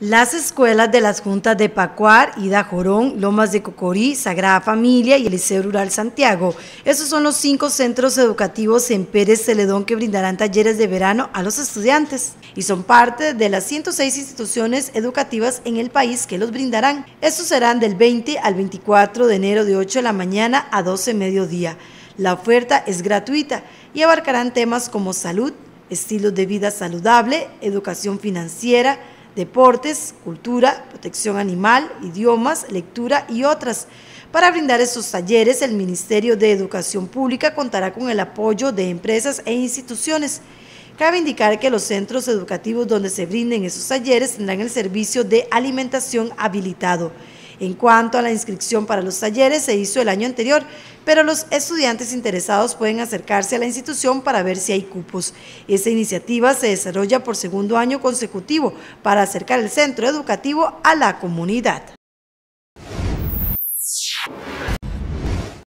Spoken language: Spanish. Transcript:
Las escuelas de las juntas de Pacuar, Ida Jorón, Lomas de Cocorí, Sagrada Familia y el Liceo Rural Santiago. Esos son los cinco centros educativos en Pérez Celedón que brindarán talleres de verano a los estudiantes y son parte de las 106 instituciones educativas en el país que los brindarán. Estos serán del 20 al 24 de enero de 8 de la mañana a 12 de mediodía. La oferta es gratuita y abarcarán temas como salud, estilos de vida saludable, educación financiera, deportes, cultura, protección animal, idiomas, lectura y otras. Para brindar estos talleres, el Ministerio de Educación Pública contará con el apoyo de empresas e instituciones. Cabe indicar que los centros educativos donde se brinden esos talleres tendrán el servicio de alimentación habilitado. En cuanto a la inscripción para los talleres, se hizo el año anterior, pero los estudiantes interesados pueden acercarse a la institución para ver si hay cupos. Esta iniciativa se desarrolla por segundo año consecutivo para acercar el centro educativo a la comunidad.